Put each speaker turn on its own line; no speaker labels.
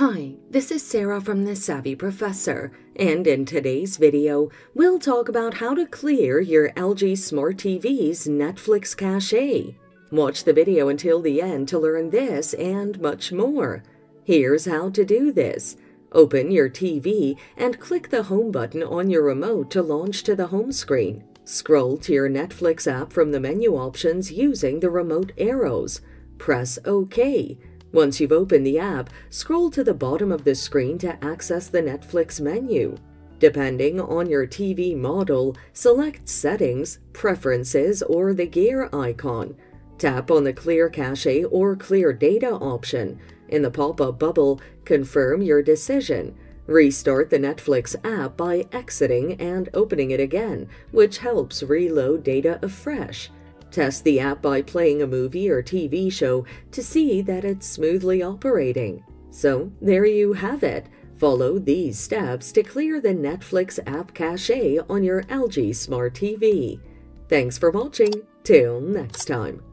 Hi, this is Sarah from The Savvy Professor, and in today's video, we'll talk about how to clear your LG Smart TV's Netflix cache. Watch the video until the end to learn this and much more. Here's how to do this. Open your TV and click the home button on your remote to launch to the home screen. Scroll to your Netflix app from the menu options using the remote arrows. Press OK. Once you've opened the app, scroll to the bottom of the screen to access the Netflix menu. Depending on your TV model, select Settings, Preferences, or the gear icon. Tap on the Clear Cache or Clear Data option. In the pop-up bubble, confirm your decision. Restart the Netflix app by exiting and opening it again, which helps reload data afresh. Test the app by playing a movie or TV show to see that it's smoothly operating. So, there you have it. Follow these steps to clear the Netflix app cache on your LG Smart TV. Thanks for watching. Till next time.